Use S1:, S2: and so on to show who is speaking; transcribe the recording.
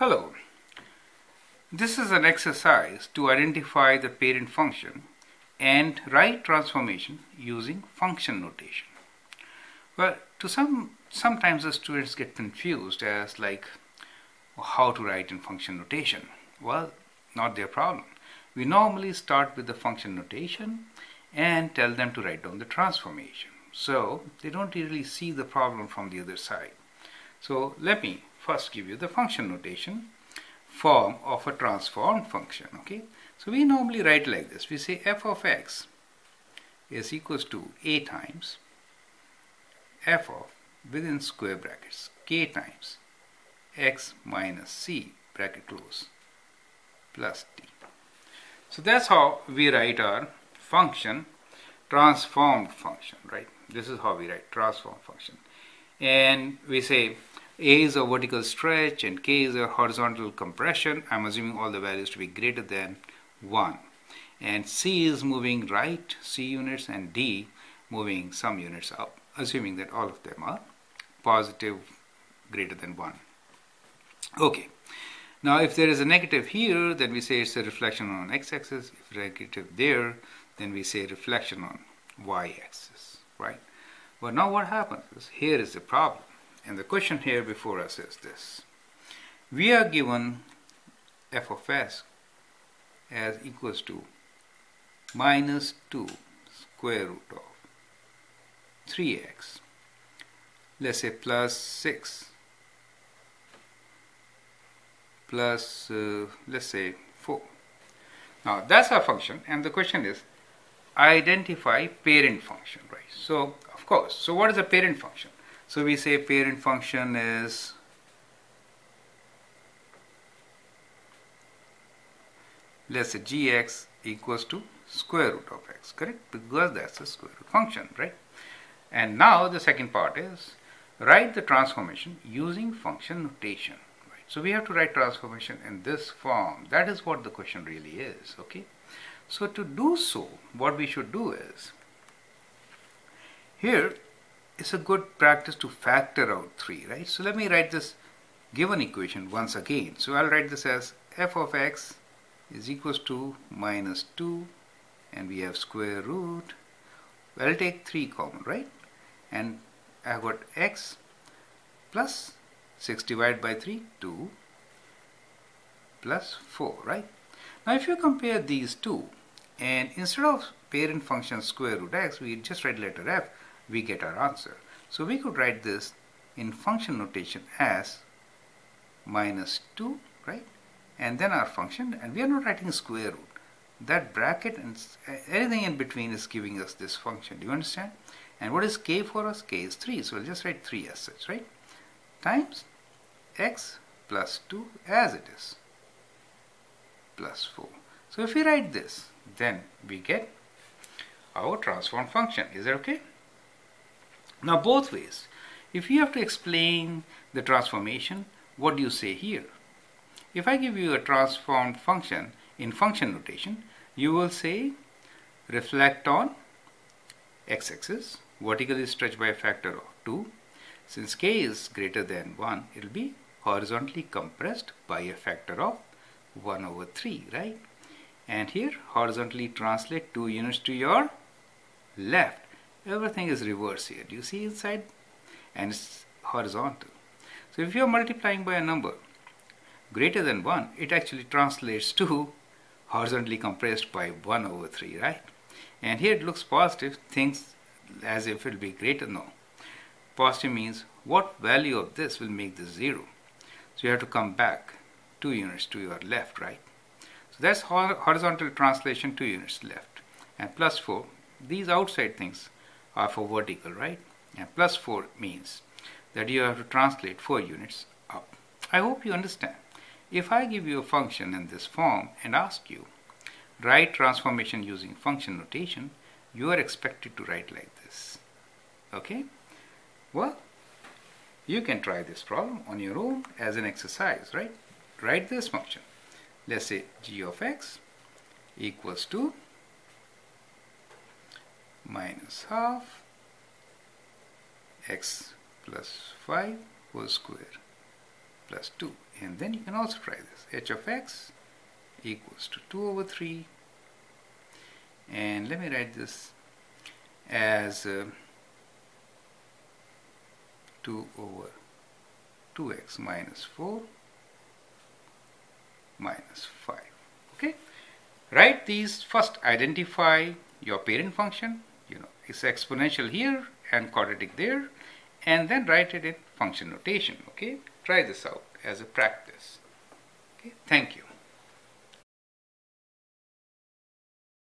S1: Hello. This is an exercise to identify the parent function and write transformation using function notation. Well, to some sometimes the students get confused as like how to write in function notation. Well, not their problem. We normally start with the function notation and tell them to write down the transformation. So they don't really see the problem from the other side. So let me first give you the function notation form of a transformed function okay? So we normally write like this. We say f of x is equals to a times f of within square brackets k times x minus c bracket close plus d. So that's how we write our function transformed function right? This is how we write transform function. And we say a is a vertical stretch and K is a horizontal compression. I'm assuming all the values to be greater than 1. And C is moving right, C units, and D moving some units up, assuming that all of them are positive greater than 1. Okay. Now if there is a negative here, then we say it's a reflection on x-axis. If negative there, then we say reflection on y-axis, right? But now what happens here is the problem and the question here before us is this. We are given f of x as equals to minus 2 square root of 3x. Let's say plus 6 plus, uh, let's say 4. Now that's our function and the question is identify parent function, right? So of course, so what is a parent function? So we say parent function is let's say gx equals to square root of x, correct? Because that's a square root function, right? And now the second part is write the transformation using function notation. Right? So we have to write transformation in this form. That is what the question really is, okay? So to do so, what we should do is, here it's a good practice to factor out 3, right? So let me write this given equation once again. So I'll write this as f of x is equals to minus 2 and we have square root. I'll take 3 common, right? And I've got x plus 6 divided by 3, 2 plus 4, right? Now if you compare these two and instead of parent function square root x, we just write letter f, we get our answer. So we could write this in function notation as minus 2, right? And then our function, and we are not writing square root. That bracket and anything in between is giving us this function. Do you understand? And what is k for us? k is 3. So we'll just write 3 as such, right? Times x plus 2 as it is plus 4. So if we write this, then we get our transform function. Is that okay? Now both ways. If you have to explain the transformation, what do you say here? If I give you a transformed function in function notation, you will say reflect on x-axis, vertically stretched by a factor of 2. Since k is greater than 1, it will be horizontally compressed by a factor of 1 over 3, right? And here, horizontally translate 2 units to your left everything is reverse here. Do you see inside? And it's horizontal. So if you're multiplying by a number greater than 1, it actually translates to horizontally compressed by 1 over 3, right? And here it looks positive, thinks as if it will be greater. No. Positive means what value of this will make this 0? So you have to come back 2 units to your left, right? So that's horizontal translation 2 units left. And plus 4, these outside things are for vertical, right? And plus 4 means that you have to translate 4 units up. I hope you understand. If I give you a function in this form and ask you, write transformation using function notation, you are expected to write like this. Okay? Well, you can try this problem on your own as an exercise, right? Write this function. Let's say g of x equals to minus half x plus 5 whole square plus 2 And then you can also try this. h of x equals to 2 over 3. And let me write this as uh, 2 over 2x minus 4 minus 5. Okay? Write these first identify your parent function, it's exponential here and quadratic there, and then write it in function notation. Okay? Try this out as a practice. Okay? Thank you.